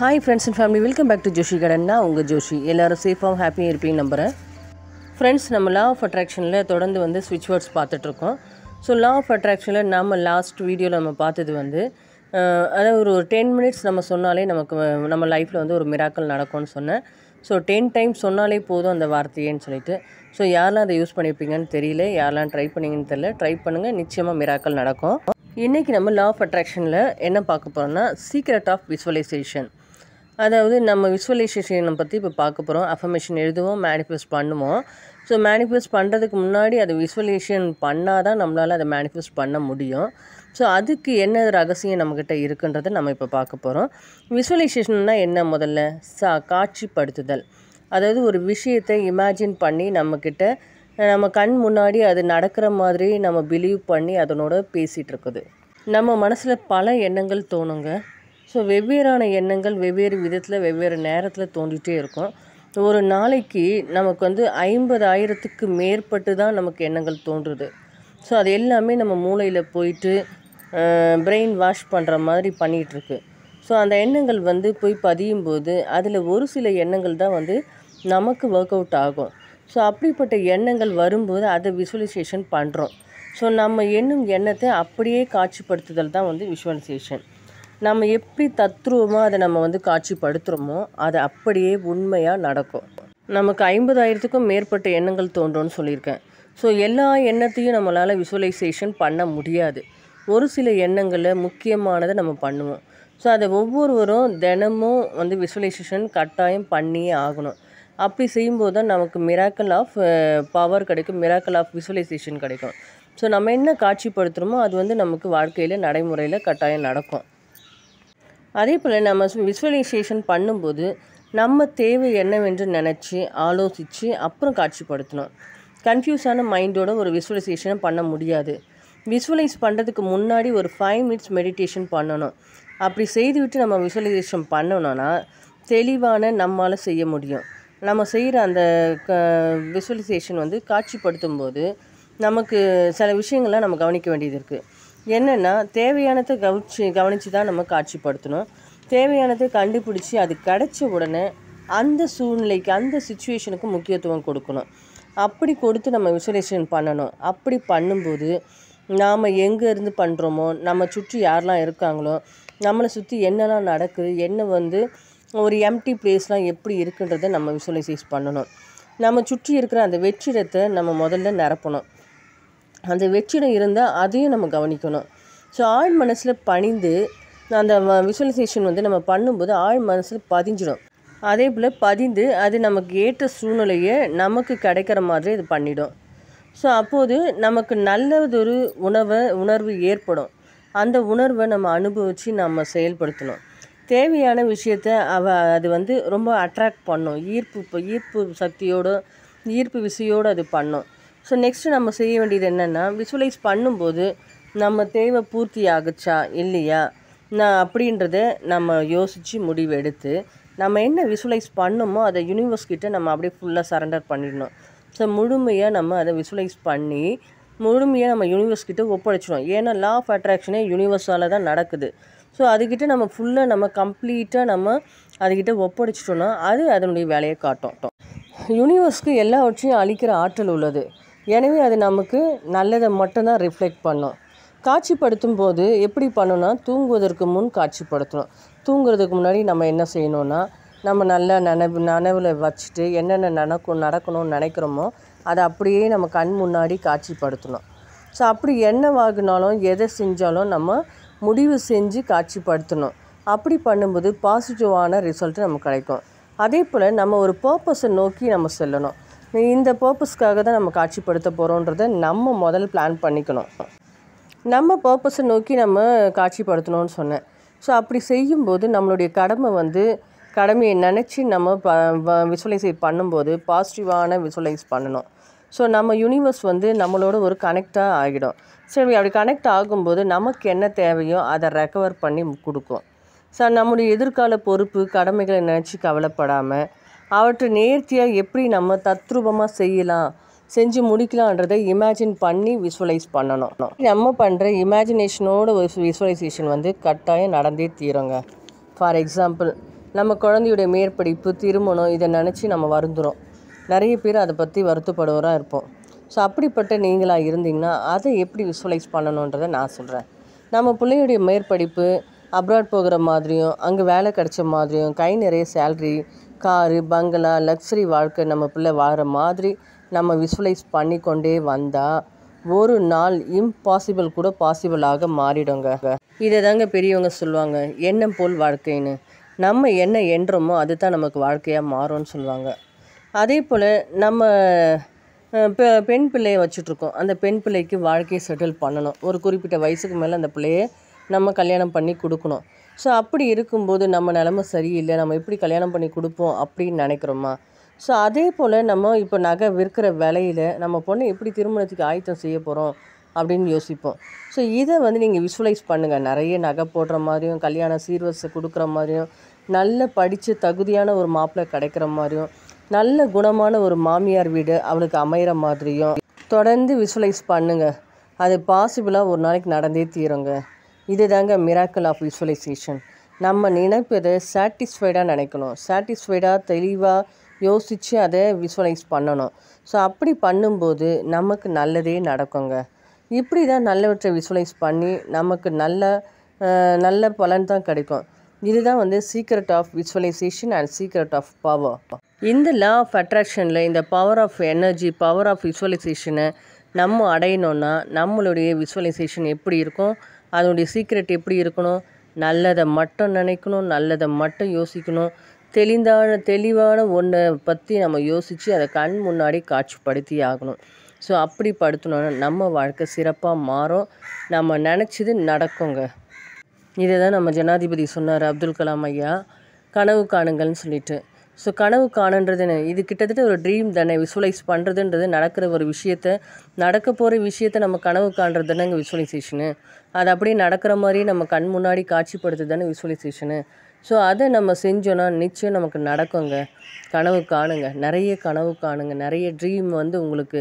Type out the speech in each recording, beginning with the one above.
Hi friends and family welcome back to Joshi கடன்னா உங்கள் ஜோஷி. எல்லோரும் சேஃபாகவும் ஹாப்பியாக இருப்பீங்க நம்புகிறேன் ஃப்ரெண்ட்ஸ் நம்ம லா ஆஃப் அட்ராக்ஷனில் தொடர்ந்து வந்து ஸ்விட்ச் வேர்ட்ஸ் பார்த்துட்ருக்கோம் ஸோ லா ஆஃப் அட்ராக்ஷனில் நம்ம லாஸ்ட் வீடியோவில் நம்ம பார்த்தது வந்து அதாவது ஒரு ஒரு டென் மினிட்ஸ் நம்ம சொன்னாலே நமக்கு வ- நம்ம லைஃப்பில் வந்து ஒரு மிராக்கல் நடக்கும்னு சொன்னேன். ஸோ டென் டைம் சொன்னாலே போதும் அந்த வார்த்தையேன்னு சொல்லிட்டு. ஸோ யாரெல்லாம் அதை யூஸ் பண்ணியிருப்பீங்கன்னு தெரியல யாரெல்லாம் ட்ரை பண்ணீங்கன்னு தெரியல ட்ரை பண்ணுங்கள் நிச்சயமாக மிராக்கல் நடக்கும். இன்றைக்கி நம்ம லா ஆஃப் அட்ராக்ஷனில் என்ன பார்க்க போகிறோம்னா சீக்ரெட் ஆஃப் விஸ்வலைசேஷன் அதாவது நம்ம விஸ்வலைசேஷனை பற்றி இப்போ பார்க்க போகிறோம் அஃபர்மேஷன் எழுதுவோம் மேனிஃபெஸ்ட் பண்ணுவோம். ஸோ மேனிஃபெஸ்ட் பண்ணுறதுக்கு முன்னாடி அதை விஸ்வலேஷன் பண்ணால் தான் நம்மளால் அதை மேனிஃபெஸ்ட் பண்ண முடியும். ஸோ அதுக்கு என்ன ரகசியம் நம்மக்கிட்ட இருக்குன்றதை நம்ம இப்போ பார்க்க போகிறோம் விஸ்வலைசேஷன்னா என்ன முதல்ல? சா காட்சிப்படுத்துதல். அதாவது ஒரு விஷயத்தை இமேஜின் பண்ணி நம்மக்கிட்ட நம்ம கண் முன்னாடி அது நடக்கிற மாதிரி நம்ம பிலீவ் பண்ணி அதனோட பேசிகிட்டு இருக்குது. நம்ம மனசில் பல எண்ணங்கள் தோணுங்க. ஸோ வெவ்வேறான எண்ணங்கள் வெவ்வேறு விதத்தில் வெவ்வேறு நேரத்தில் தோண்டிகிட்டே இருக்கும். ஒரு நாளைக்கு நமக்கு வந்து ஐம்பதாயிரத்துக்கு மேற்பட்டு தான் நமக்கு எண்ணங்கள் தோன்றுது. ஸோ அது எல்லாமே நம்ம மூளையில் போயிட்டு பிரெயின் வாஷ் பண்ணுற மாதிரி பண்ணிகிட்ருக்கு ஸோ அந்த எண்ணங்கள் வந்து போய் பதியும் போது அதில் ஒரு சில எண்ணங்கள் தான் வந்து நமக்கு ஒர்க் அவுட் ஆகும். ஸோ அப்படிப்பட்ட எண்ணங்கள் வரும்போது அதை விசுவலைசேஷன் பண்ணுறோம் ஸோ நம்ம எண்ணும் எண்ணத்தை அப்படியே காட்சிப்படுத்துதல் தான் வந்து விஷுவலைசேஷன் நம்ம எப்படி தத்ரூபமாக அதை நம்ம வந்து காட்சிப்படுத்துகிறோமோ அது அப்படியே உண்மையாக நடக்கும். நமக்கு ஐம்பதாயிரத்துக்கும் மேற்பட்ட எண்ணங்கள் தோன்றும்னு சொல்லியிருக்கேன். ஸோ எல்லா எண்ணத்தையும் நம்மளால் விசுவலைசேஷன் பண்ண முடியாது. ஒரு சில எண்ணங்களை முக்கியமானதை நம்ம பண்ணுவோம். ஸோ அதை ஒவ்வொருவரும் தினமும் வந்து விசுவலைசேஷன் கட்டாயம் பண்ணியே ஆகணும். அப்படி செய்யும்போது தான் நமக்கு மிராக்கல் ஆஃப் பவர் கிடைக்கும் மிராக்கல் ஆஃப் விசுவலைசேஷன் கிடைக்கும். ஸோ நம்ம என்ன காட்சிப்படுத்துகிறோமோ அது வந்து நமக்கு வாழ்க்கையில் நடைமுறையில் கட்டாயம் நடக்கும். அதே போல் நம்ம விஸ்வலைசேஷன் பண்ணும்போது நம்ம தேவை என்னவென்று நினச்சி ஆலோசித்து அப்புறம் காட்சிப்படுத்தணும். கன்ஃபியூஸான மைண்டோட ஒரு விஸ்வலைசேஷனை பண்ண முடியாது. விசுவலைஸ் பண்ணுறதுக்கு முன்னாடி ஒரு ஃபைவ் மினிட்ஸ் மெடிடேஷன் பண்ணணும். அப்படி செய்துவிட்டு நம்ம விசுவலைசேஷன் பண்ணணும்னா தெளிவான நம்மால் செய்ய முடியும். நம்ம செய்கிற அந்த க விசுவலைசேஷன் வந்து காட்சிப்படுத்தும் போது நமக்கு சில விஷயங்கள்லாம் நம்ம கவனிக்க வேண்டியது இருக்குது என்னென்னா தேவையானதை கவனிச்சு கவனித்து தான் நம்ம காட்சிப்படுத்தணும். தேவையானதை கண்டுபிடிச்சி அது கிடைச்ச உடனே அந்த சூழ்நிலைக்கு அந்த சுச்சுவேஷனுக்கு முக்கியத்துவம் கொடுக்கணும். அப்படி கொடுத்து நம்ம விசுவலைசேஷன் பண்ணணும். அப்படி பண்ணும்போது நாம் எங்கேருந்து பண்ணுறோமோ நம்ம சுற்றி யாரெல்லாம் இருக்காங்களோ நம்மளை சுற்றி என்னெல்லாம் நடக்குது என்ன வந்து ஒரு எம்டி பிளேஸ்லாம் எப்படி இருக்குன்றதை நம்ம விசுவலைசைஸ் பண்ணணும். நம்ம சுற்றி இருக்கிற அந்த வெற்றிடத்தை நம்ம முதல்ல நிரப்பணும். அந்த வெற்றிடம் இருந்தால் அதையும் நம்ம கவனிக்கணும். ஸோ ஆழ் மனசில் பணிந்து அந்த விஷுவலைசேஷன் வந்து நம்ம பண்ணும்போது ஆழ் மனசில் பதிஞ்சிடும். அதே போல் பதிந்து அது நமக்கு ஏற்ற சூழ்நிலையை நமக்கு கிடைக்கிற மாதிரி இது பண்ணிடும். ஸோ அப்போது நமக்கு நல்லதொரு உணவை உணர்வு ஏற்படும். அந்த உணர்வை நம்ம அனுபவித்து நம்ம செயல்படுத்தணும். தேவையான விஷயத்த அவ அது வந்து ரொம்ப அட்ராக்ட் பண்ணும். ஈர்ப்பு இப்போ ஈர்ப்பு சக்தியோட ஈர்ப்பு விசையோடு அது பண்ணும். ஸோ நெக்ஸ்ட்டு நம்ம செய்ய வேண்டியது என்னென்னா விசுவலைஸ் பண்ணும்போது நம்ம தேவை பூர்த்தி ஆகுச்சா இல்லையா? நான் அப்படின்றத நம்ம யோசித்து முடிவு எடுத்து நம்ம என்ன விசுவலைஸ் பண்ணோமோ அதை யூனிவர்ஸ் கிட்டே நம்ம அப்படியே ஃபுல்லாக சரண்டர் பண்ணிடணும். ஸோ முழுமையாக நம்ம அதை விசுவலைஸ் பண்ணி முழுமையாக நம்ம யூனிவர்ஸ் கிட்டே ஒப்படைச்சிடும் ஏன்னா லா ஆஃப் அட்ராக்ஷனே யூனிவர்ஸால் தான் நடக்குது. ஸோ அதுக்கிட்ட நம்ம ஃபுல்லாக நம்ம கம்ப்ளீட்டாக நம்ம அதுக்கிட்ட ஒப்படைச்சிட்டோம்னா அது அதனுடைய வேலையை காட்டும். யூனிவர்ஸ்க்கு எல்லாவற்றையும் அழிக்கிற ஆற்றல் உள்ளது. எனவே அது நமக்கு நல்லதை மட்டும்தான் ரிஃப்ளெக்ட் பண்ணும். காட்சிப்படுத்தும் போது எப்படி பண்ணணும்னா தூங்குவதற்கு முன் காட்சிப்படுத்தணும். தூங்குறதுக்கு முன்னாடி நம்ம என்ன செய்யணும்னா நம்ம நல்லா நனவு நனவில் வச்சுட்டு என்னென்ன நடக்கும் நடக்கணும்னு நினைக்கிறோமோ அதை அப்படியே நம்ம கண் முன்னாடி காட்சிப்படுத்தணும். ஸோ அப்படி என்ன வாங்கினாலும் எதை செஞ்சாலும் நம்ம முடிவு செஞ்சு காட்சிப்படுத்தணும். அப்படி பண்ணும்போது பாசிட்டிவான ரிசல்ட் நமக்கு கிடைக்கும். அதே போல் நம்ம ஒரு பர்பஸை நோக்கி நம்ம செல்லணும். இந்த பர்பஸ்க்காக தான் நம்ம காட்சிப்படுத்த போகிறோன்றதை நம்ம முதல் பிளான் பண்ணிக்கணும். நம்ம பர்பஸை நோக்கி நம்ம காட்சிப்படுத்தணும்னு சொன்னேன். ஸோ அப்படி செய்யும்போது நம்மளுடைய கடமை வந்து கடமையை நினச்சி நம்ம ப விசுவலைஸ் பண்ணும்போது பாசிட்டிவான விசுவலைஸ் பண்ணணும். ஸோ நம்ம யூனிவர்ஸ் வந்து நம்மளோட ஒரு கனெக்டாக ஆகிடும். சரி அப்படி கனெக்ட் ஆகும்போது நமக்கு என்ன தேவையோ அதை ரெக்கவர் பண்ணி கொடுக்கும். ஸோ நம்முடைய எதிர்கால பொறுப்பு கடமைகளை நினச்சி கவலைப்படாமல் அவற்றை நேர்த்தியாக எப்படி நம்ம தத்ரூபமாக செய்யலாம் செஞ்சு முடிக்கலான்றதை இமேஜின் பண்ணி விசுவலைஸ் பண்ணணும். நம்ம பண்ணுற இமேஜினேஷனோட விசுவலைசேஷன் வந்து கட்டாயம் நடந்தே தீருங்க. ஃபார் எக்ஸாம்பிள் நம்ம குழந்தையுடைய மேற்படிப்பு திருமணம் இதை நினச்சி நம்ம வருந்துறோம். நிறைய பேர் அதை பற்றி வருத்தப்படுவராக இருப்போம். ஸோ அப்படிப்பட்ட நீங்களாக இருந்தீங்கன்னா அதை எப்படி விஷுவலைஸ் பண்ணணுன்றதை நான் சொல்கிறேன் நம்ம பிள்ளையுடைய மேற்படிப்பு அப்ராட் போகிற மாதிரியும் அங்கே வேலை கிடைச்ச மாதிரியும் கை நிறைய சேல்ரி காரு பங்களா லக்ஸரி வாழ்க்கை நம்ம பிள்ளை வாழ்கிற மாதிரி நம்ம விசுவலைஸ் பண்ணி கொண்டே வந்தால் ஒரு நாள் இம்பாசிபிள் கூட பாசிபிளாக மாறிடுங்க. இதை தாங்க பெரியவங்க சொல்லுவாங்க எண்ணம் போல் வாழ்க்கைன்னு. நம்ம என்ன எண்ணுறோமோ அதுதான் நமக்கு வாழ்க்கையாக மாறும்னு சொல்லுவாங்க. அதே போல் நம்ம பெ பெண் பிள்ளையை வச்சுட்ருக்கோம் அந்த பெண் பிள்ளைக்கு வாழ்க்கையை செட்டில் பண்ணணும். ஒரு குறிப்பிட்ட வயசுக்கு மேலே அந்த பிள்ளையை நம்ம கல்யாணம் பண்ணி கொடுக்கணும். ஸோ அப்படி இருக்கும்போது நம்ம நிலமை சரியில்லை. நம்ம எப்படி கல்யாணம் பண்ணி கொடுப்போம் அப்படின்னு நினைக்கிறோமா? ஸோ அதே போல் நம்ம இப்போ நகை விற்கிற விலையில் நம்ம பொண்ணை எப்படி திருமணத்துக்கு ஆயத்தம் செய்ய போகிறோம் அப்படின்னு யோசிப்போம். ஸோ இதை வந்து நீங்கள் விஷுவலைஸ் பண்ணுங்கள் நிறைய நகை போடுற மாதிரியும் கல்யாண சீர்வரிசை கொடுக்குற மாதிரியும் நல்ல படித்த தகுதியான ஒரு மாப்பிள்ளை கிடைக்கிற மாதிரியும் நல்ல குணமான ஒரு மாமியார் வீடு அவளுக்கு அமையிற மாதிரியும் தொடர்ந்து விஷுவலைஸ் பண்ணுங்கள் அது பாசிபிளாக ஒரு நாளைக்கு நடந்தே தீருங்க. இதுதாங்க மிராக்கல் ஆஃப் விசுவலைசேஷன். நம்ம நினைப்பதை சாட்டிஸ்ஃபைடாக நினைக்கணும். சாட்டிஸ்ஃபைடாக தெளிவாக யோசித்து அதை விசுவலைஸ் பண்ணணும். ஸோ அப்படி பண்ணும்போது நமக்கு நல்லதே நடக்குங்க. இப்படி தான் நல்லவற்றை விசுவலைஸ் பண்ணி நமக்கு நல்ல நல்ல பலன் தான் கிடைக்கும். இதுதான் வந்து secret of visualization and secret of power. இந்த லா ஆஃப் அட்ராக்ஷனில் இந்த power of energy power of விசுவலைசேஷனை நம்ம அடையணும்னா நம்மளுடைய விசுவலைசேஷன் எப்படி இருக்கும்? அதனுடைய சீக்ரெட் எப்படி இருக்கணும்? நல்லதை மட்டும் நினைக்கணும் நல்லதை மட்டும் யோசிக்கணும். தெளிந்தான தெளிவான ஒன்றை பற்றி நம்ம யோசித்து அதை கண் முன்னாடி காட்சிப்படுத்தி ஆகணும். ஸோ அப்படி படுத்தணுன்னா நம்ம வாழ்க்கை சிறப்பாக மாறும். நம்ம நினச்சது நடக்குங்க. இதை தான் நம்ம ஜனாதிபதி சொன்னார் அப்துல் கலாம் ஐயா. கனவு காணுங்கள்னு சொல்லிட்டு. ஸோ கனவு காணுன்றதுன்னு இது கிட்டத்தட்ட ஒரு ட்ரீம் தானே. விசுவலைஸ் பண்ணுறதுன்றது நடக்கிற ஒரு விஷயத்த நடக்க போகிற விஷயத்த நம்ம கனவு காணுறது தானேங்க விசுவலைசேஷனு அது அப்படியே நடக்கிற மாதிரி நம்ம கண் முன்னாடி காட்சிப்படுத்து தானே விசுவலைசேஷனு ஸோ அதை நம்ம செஞ்சோன்னா நிச்சயம் நமக்கு நடக்குங்க. கனவு காணுங்க. நிறைய கனவு காணுங்க. நிறைய ட்ரீம் வந்து உங்களுக்கு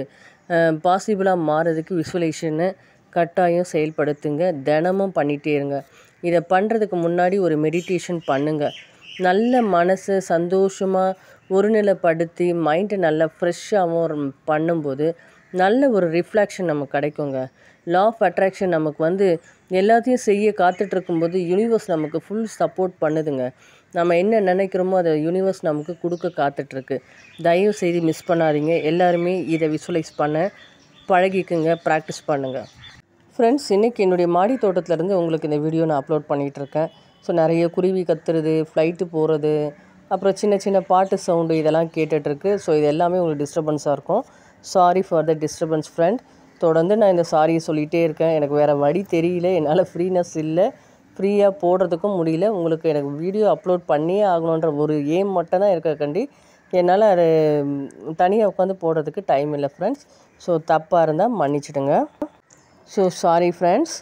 பாசிபிளாக மாறதுக்கு விஷுவலைசேஷனை கட்டாயம் செயல்படுத்துங்க. தினமும் பண்ணிகிட்டே இருங்க. இதை பண்ணுறதுக்கு முன்னாடி ஒரு மெடிடேஷன் பண்ணுங்கள் நல்ல மனசை சந்தோஷமாக ஒருநிலைப்படுத்தி மைண்டை நல்லா ஃப்ரெஷ்ஷாகவும் பண்ணும்போது நல்ல ஒரு ரிஃப்ளெக்ஷன் நமக்கு கிடைக்குங்க. லா ஆஃப் அட்ராக்ஷன் நமக்கு வந்து எல்லாத்தையும் செய்ய காத்துட்ருக்கும்போது யூனிவர்ஸ் நமக்கு ஃபுல் சப்போர்ட் பண்ணுதுங்க. நம்ம என்ன நினைக்கிறோமோ அதை யூனிவர்ஸ் நமக்கு கொடுக்க காத்துட்ருக்கு. தயவு செய்து மிஸ் பண்ணாதீங்க. எல்லாருமே இதை விஷுவலைஸ் பண்ண பழகிக்குங்க ப்ராக்டிஸ் பண்ணுங்கள் ஃப்ரெண்ட்ஸ் இன்றைக்கி என்னுடைய மாடி தோட்டத்திலேருந்து உங்களுக்கு இந்த வீடியோ நான் அப்லோட் பண்ணிகிட்டு இருக்கேன் ஸோ நிறைய குருவி கத்துறது ஃப்ளைட்டு போகிறது அப்புறம் சின்ன சின்ன பாட்டு சவுண்டு இதெல்லாம் கேட்டுட்ருக்கு ஸோ இது எல்லாமே உங்களுக்கு டிஸ்டர்பன்ஸாக இருக்கும். Sorry for the disturbance friend தொடர்ந்து நான் இந்த சாரியை சொல்லிகிட்டே இருக்கேன். எனக்கு வேறு வழி தெரியல. என்னால் ஃப்ரீனஸ் இல்லை. ஃப்ரீயாக போடுறதுக்கும் முடியல. உங்களுக்கு எனக்கு வீடியோ அப்லோட் பண்ணியே ஆகணுன்ற ஒரு ஏம் மட்டும் தான் இருக்கக்கண்டி என்னால் அது தனியாக உட்காந்து போடுறதுக்கு டைம் இல்லை ஃப்ரெண்ட்ஸ் ஸோ தப்பாக இருந்தால் மன்னிச்சிடுங்க. ஸோ சாரி ஃப்ரெண்ட்ஸ்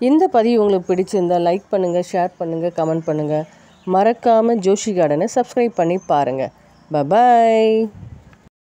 இந்த பதிவு உங்களுக்கு பிடிச்சிருந்தால் லைக் பண்ணுங்கள் ஷேர் பண்ணுங்கள் கமெண்ட் பண்ணுங்கள் மறக்காமல் ஜோஷி கார்டனை சப்ஸ்கிரைப் பண்ணி பாருங்கள் பபாய்